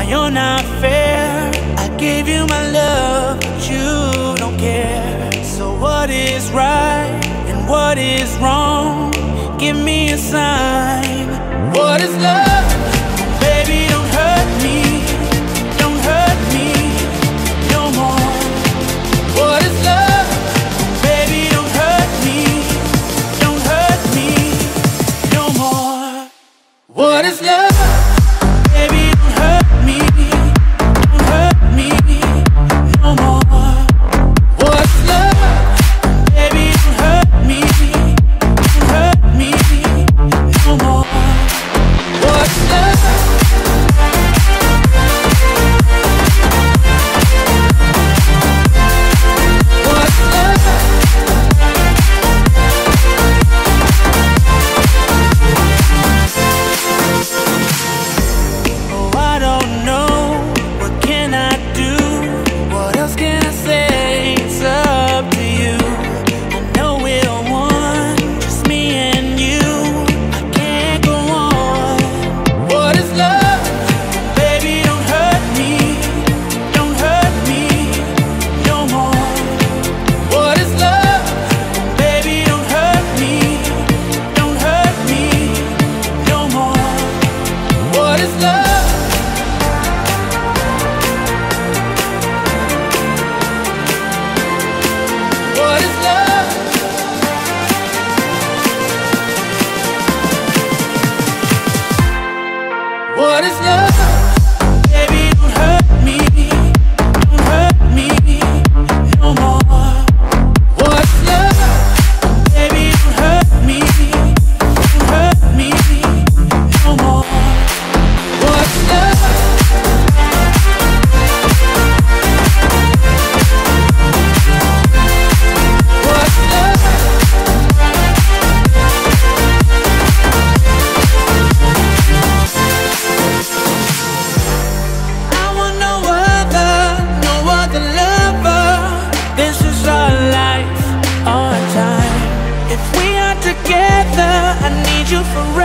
why you're not fair. I gave you my love, but you don't care. So what is right and what is wrong? Give me a sign. What is love? Baby, don't hurt me. Don't hurt me no more. What is love? Baby, don't hurt me. Don't hurt me no more. What is love? for